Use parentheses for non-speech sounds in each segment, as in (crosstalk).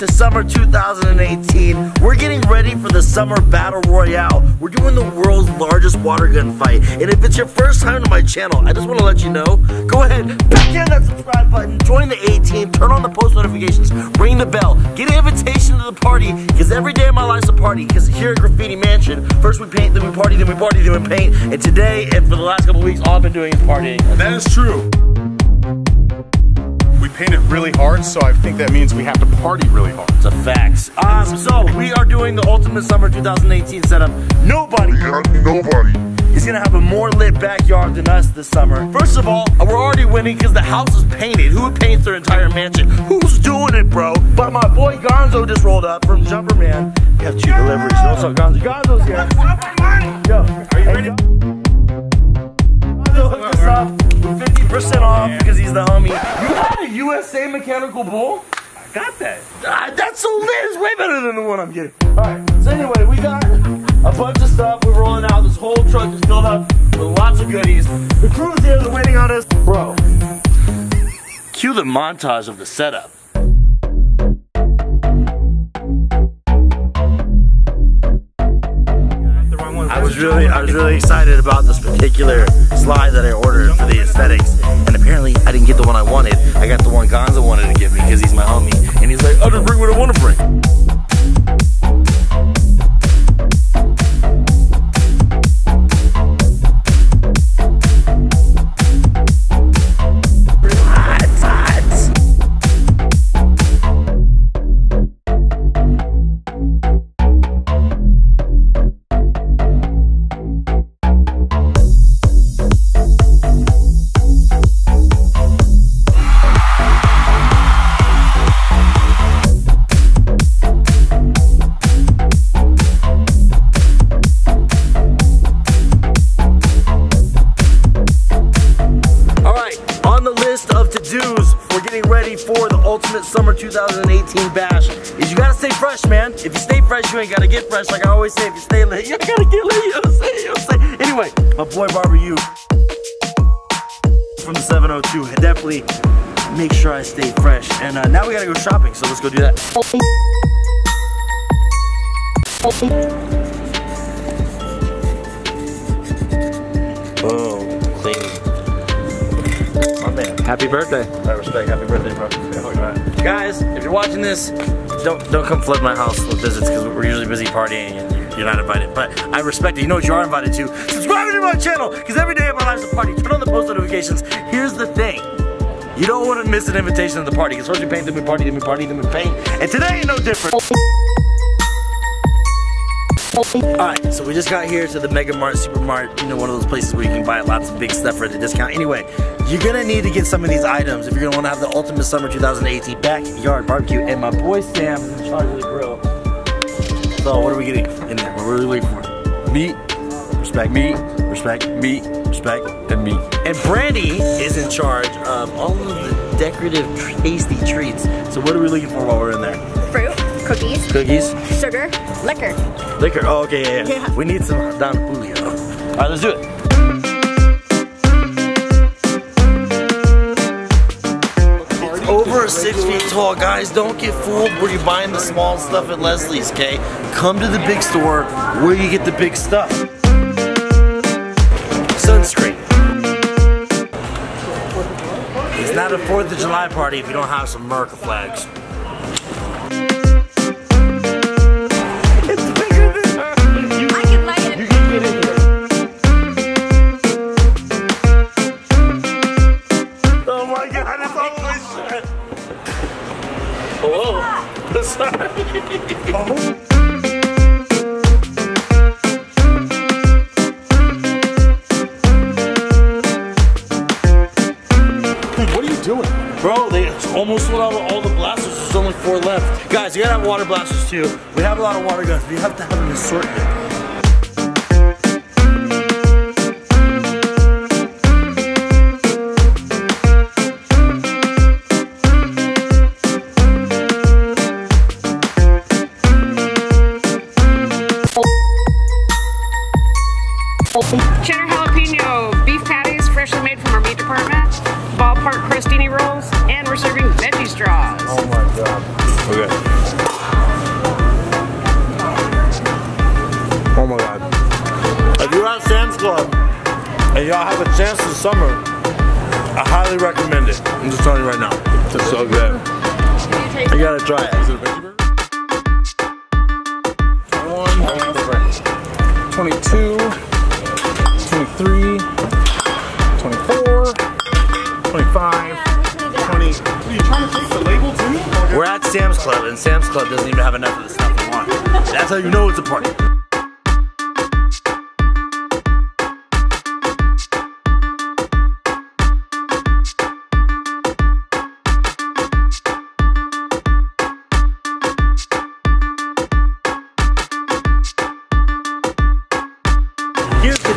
to summer 2018. We're getting ready for the summer battle royale. We're doing the world's largest water gun fight. And if it's your first time to my channel, I just want to let you know, go ahead, back in that subscribe button, join the A team, turn on the post notifications, ring the bell, get an invitation to the party, because every day of my life's a party. Because here at Graffiti Mansion, first we paint, then we party, then we party, then we paint. And today, and for the last couple weeks, all I've been doing is partying. That is true. We paint it really hard, so I think that means we have to party really hard. It's a fact. Um, so we are doing the ultimate summer 2018 setup. Nobody Yeah, nobody. is gonna have a more lit backyard than us this summer. First of all, we're already winning because the house is painted. Who paints their entire mansion? Who's doing it, bro? But my boy Gonzo just rolled up from Jumper Man. We have two deliveries. What's up, Gonzo? Gonzo's here. Yo, are you ready? Gonzo hooked us up with 50% off because he's the homie. You had a USA Mechanical Bull? I got that. Ah, that's so lit. It's way better than the one I'm getting. All right. So anyway, we got a bunch of stuff. We're rolling out. This whole truck is filled up with lots of goodies. The crew's here. They're waiting on us. Bro, cue the montage of the setup. Was really, I was really excited about this particular slide that I ordered for the aesthetics, and apparently I didn't get the one I wanted. I got the one Gonzo wanted to give me because he's my for the Ultimate Summer 2018 Bash is you gotta stay fresh, man. If you stay fresh, you ain't gotta get fresh. Like I always say, if you stay late, you gotta get lit. You know what I'm saying? You? Anyway, my boy Barber U from the 702 definitely make sure I stay fresh. And uh, now we gotta go shopping, so let's go do that. Boom, man. Happy birthday. I respect. Happy birthday, bro. Guys, if you're watching this, don't don't come flood my house with visits because we're usually busy partying and you're, not invited. But I respect it. You know what you are invited to? Subscribe to my channel because every day of my life is a party. Turn on the post notifications. Here's the thing. You don't want to miss an invitation to the party because first we paint, then we party, then we party, then we paint. And today ain't no different. Alright, so we just got here to the Mega Mart, Supermart, you know, one of those places where you can buy lots of big stuff for the discount. Anyway, you're gonna need to get some of these items if you're gonna wanna have the ultimate summer 2018 backyard barbecue. And my boy Sam is in charge of the grill. So, what are we getting in there? What are we waiting for? Meat, respect, meat, respect, meat, respect, and meat. And Brandy is in charge of all of the decorative, tasty treats. So, what are we looking for while we're in there? fruit, cookies, Cookies? sugar, liquor. Liquor. Oh, okay, yeah, yeah. Yeah. We need some Don Julio. All right, let's do it. It's over six feet tall, guys. Don't get fooled where you're buying the small stuff at Leslie's, okay? Come to the big store where you get the big stuff. Sunscreen. It's not a 4th of July party if you don't have some America flags. Bro, they almost sold out all the blasters. There's only four left. Guys, you gotta have water blasters too. We have a lot of water guns, but you have to have an assortment. Cheddar jalapeno beef patties freshly made from our meat department, ballpark crostini Sam's Club and y'all have a chance this summer, I highly recommend it. I'm just telling you right now. It's so good. You gotta try it. Is it a veggie burger? 22, 23, 24, 25, 20. Are you trying to take the label too? We're at Sam's Club, and Sam's Club doesn't even have enough of the stuff we want. That's how you know it's a party.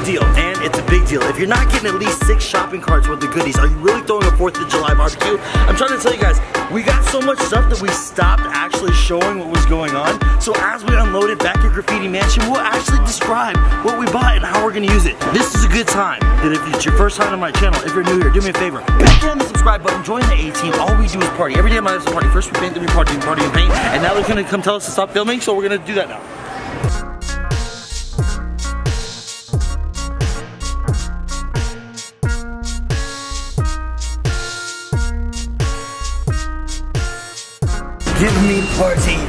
Deal, and it's a big deal. If you're not getting at least six shopping carts worth of goodies, are you really throwing a 4th of July barbecue? I'm trying to tell you guys, we got so much stuff that we stopped actually showing what was going on. So as we unload it back at Graffiti Mansion, we'll actually describe what we bought and how we're gonna use it. This is a good time that if it's your first time on my channel, if you're new here, do me a favor. Back on the subscribe button, join the A team. All we do is party. Every day of my life is a party. First we paint, then we party, then party and paint. And now they're gonna come tell us to stop filming, so we're gonna do that now. Give me party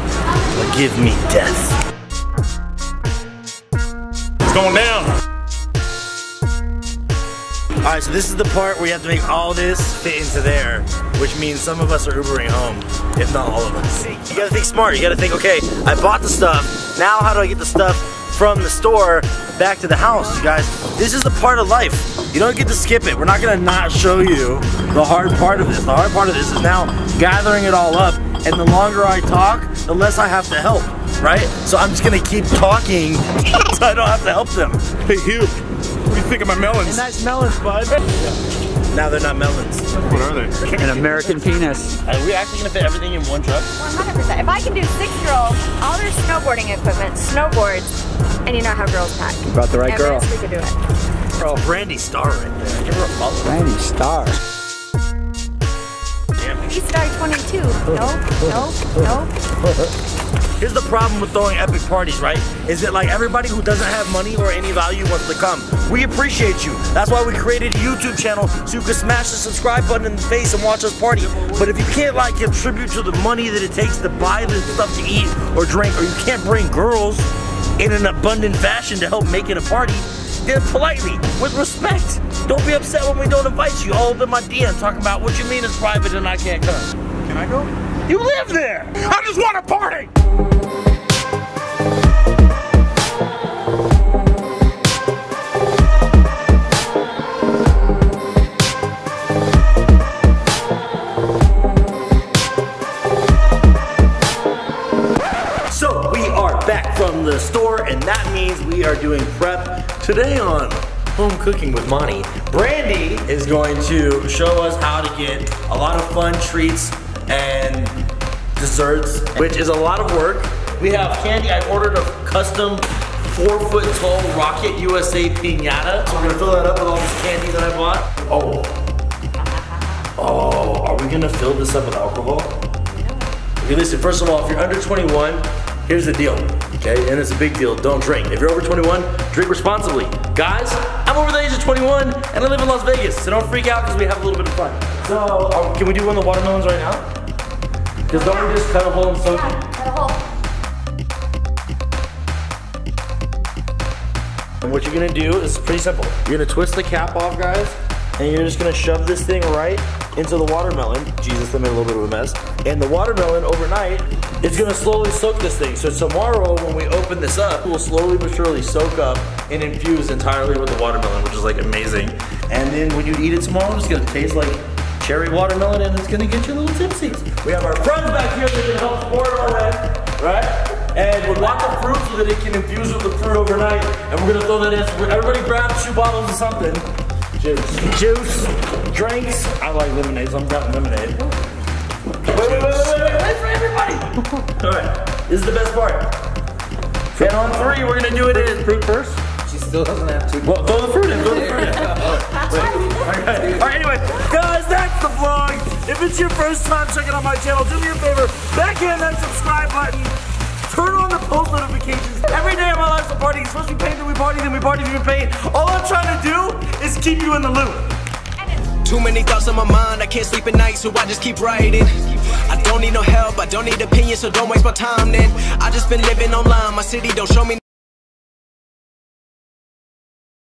or give me death. It's going down. All right, so this is the part where you have to make all this fit into there, which means some of us are Ubering home, if not all of us. You gotta think smart. You gotta think, okay, I bought the stuff. Now how do I get the stuff from the store back to the house, you guys? This is the part of life. You don't get to skip it. We're not gonna not show you the hard part of this. The hard part of this is now gathering it all up, and the longer I talk, the less I have to help, right? So I'm just gonna keep talking (laughs) so I don't have to help them. Hey, Hugh, what do you think of my melons? Nice melons, bud. (laughs) Now they're not melons. What are they? An American penis. Are we actually gonna fit everything in one truck? 100%. If I can do six girls, all their snowboarding equipment, snowboards, and you know how girls pack. Brought the right girl. Everest, we could do it. Oh, Brandy Star right there. Give her a follow. Randy Star. E-Star 22. No, no, no. Here's the problem with throwing epic parties, right? Is that like everybody who doesn't have money or any value wants to come. We appreciate you. That's why we created a YouTube channel so you can smash the subscribe button in the face and watch us party. But if you can't like contribute to the money that it takes to buy the stuff to eat or drink, or you can't bring girls in an abundant fashion to help make it a party, then politely, with respect, don't be upset when we don't invite you. All up in my DM talking about what you mean it's private and I can't come. Can I go? You live there! I just want a party! So we are back from the store, and that means we are doing prep today on home cooking with Monty. Brandy is going to show us how to get a lot of fun treats and desserts, which is a lot of work. We have candy. I ordered a custom four foot tall Rocket USA pinata. So we're gonna fill that up with all this candy that I bought. Oh. Oh, are we gonna fill this up with alcohol? Okay, listen, first of all, if you're under 21, here's the deal, okay? And it's a big deal, don't drink. If you're over 21, drink responsibly. Guys, I'm over the age of 21 and I live in Las Vegas, so don't freak out because we have a little bit of fun. So, uh, can we do one of the watermelons right now? Because don't we just cut a hole and soak it? Cut a hole. And what you're gonna do is pretty simple. You're gonna twist the cap off, guys, and you're just gonna shove this thing right into the watermelon. Jesus, that made a little bit of a mess. And the watermelon overnight is gonna slowly soak this thing. So tomorrow when we open this up, it will slowly but surely soak up and infuse entirely with the watermelon, which is like amazing. And then when you eat it tomorrow, it's gonna taste like cherry watermelon and it's gonna get you a little tipsy. We have our friends back here that can help support our red, right? And we want the fruit so that it can infuse with the fruit overnight. And we're gonna throw that in. Everybody grab two bottles of something. Juice. Juice, drinks. I like lemonade, so I'm grabbing lemonade. Wait, wait, wait, wait, wait, wait, wait for everybody. (laughs) All right, this is the best part. And on three, we're gonna do it in. Fruit first? She still doesn't have to. Well, throw the fruit in, throw the fruit in. (laughs) Alright, Alright, anyway, guys, that's the vlog. If it's your first time checking out my channel, do me a favor, backhand that subscribe button. Turn on the post notifications. Every day of my life's a party. It's supposed to be paid, then we party, then we party, then we paid. All I'm trying to do is keep you in the loop. Too many thoughts on my mind, I can't sleep at night, so I just keep writing. I don't need no help, I don't need opinions, so don't waste my time then. I just been living online, my city don't show me